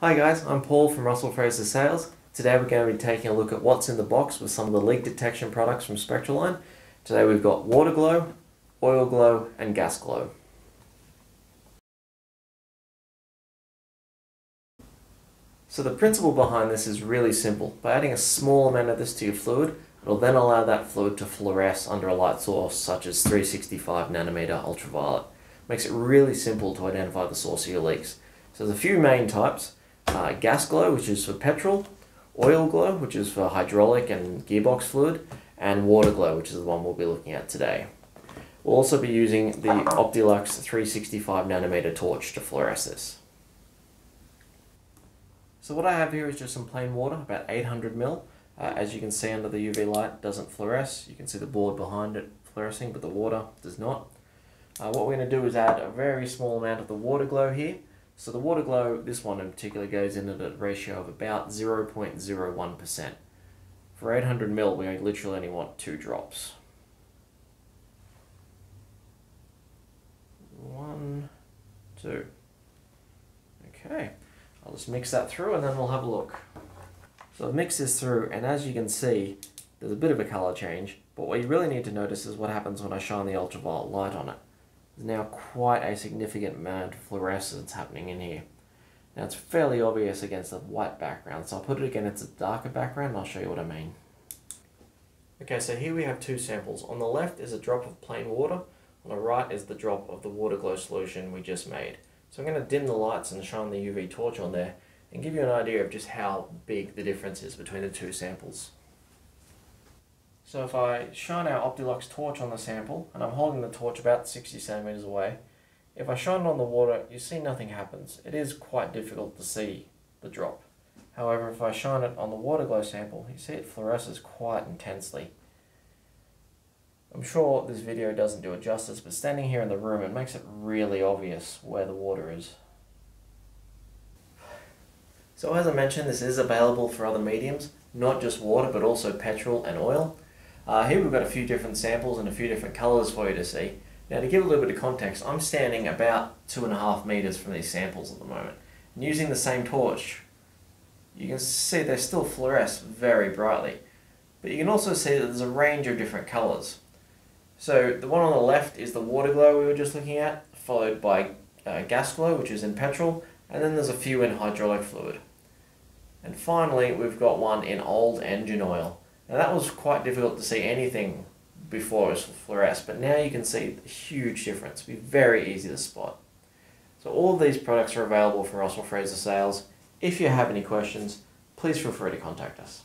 Hi guys, I'm Paul from Russell Fraser Sales. Today we're going to be taking a look at what's in the box with some of the leak detection products from Spectroline. Today we've got Water Glo, Oil Glo and gas glow. So the principle behind this is really simple. By adding a small amount of this to your fluid, it'll then allow that fluid to fluoresce under a light source such as 365 nanometer ultraviolet. Makes it really simple to identify the source of your leaks. So there's a few main types. Uh, gas glow, which is for petrol, Oil Glo, which is for hydraulic and gearbox fluid, and Water Glo, which is the one we'll be looking at today. We'll also be using the Optilux 365 nanometer torch to fluoresce this. So what I have here is just some plain water, about 800 mil. Uh, as you can see under the UV light, doesn't fluoresce. You can see the board behind it fluorescing, but the water does not. Uh, what we're going to do is add a very small amount of the Water Glo here. So the Water Glo, this one in particular, goes in at a ratio of about 0.01%. For 800 ml, we literally only want two drops. One, two. Okay. I'll just mix that through and then we'll have a look. So I've mixed this through and as you can see, there's a bit of a color change, but what you really need to notice is what happens when I shine the ultraviolet light on it. There's now quite a significant amount of fluorescence happening in here. Now it's fairly obvious against a white background, so I'll put it against a darker background and I'll show you what I mean. Okay, so here we have two samples. On the left is a drop of plain water, on the right is the drop of the Water Glo solution we just made. So I'm going to dim the lights and shine the UV torch on there and give you an idea of just how big the difference is between the two samples. So if I shine our Optilux torch on the sample, and I'm holding the torch about 60 centimeters away, if I shine it on the water, you see nothing happens. It is quite difficult to see the drop. However, if I shine it on the Water Glo sample, you see it fluoresces quite intensely. I'm sure this video doesn't do it justice, but standing here in the room, it makes it really obvious where the water is. So as I mentioned, this is available for other mediums, not just water, but also petrol and oil. Uh, here we've got a few different samples and a few different colours for you to see. Now to give a little bit of context, I'm standing about two and a half metres from these samples at the moment. And using the same torch, you can see they still fluoresce very brightly. But you can also see that there's a range of different colours. So the one on the left is the Water Glo we were just looking at, followed by uh, gas glow, which is in petrol, and then there's a few in hydraulic fluid. And finally, we've got one in old engine oil. Now that was quite difficult to see anything before it was fluoresced, but now you can see a huge difference. It'll be very easy to spot. So all of these products are available for Russell Fraser Sales. If you have any questions, please feel free to contact us.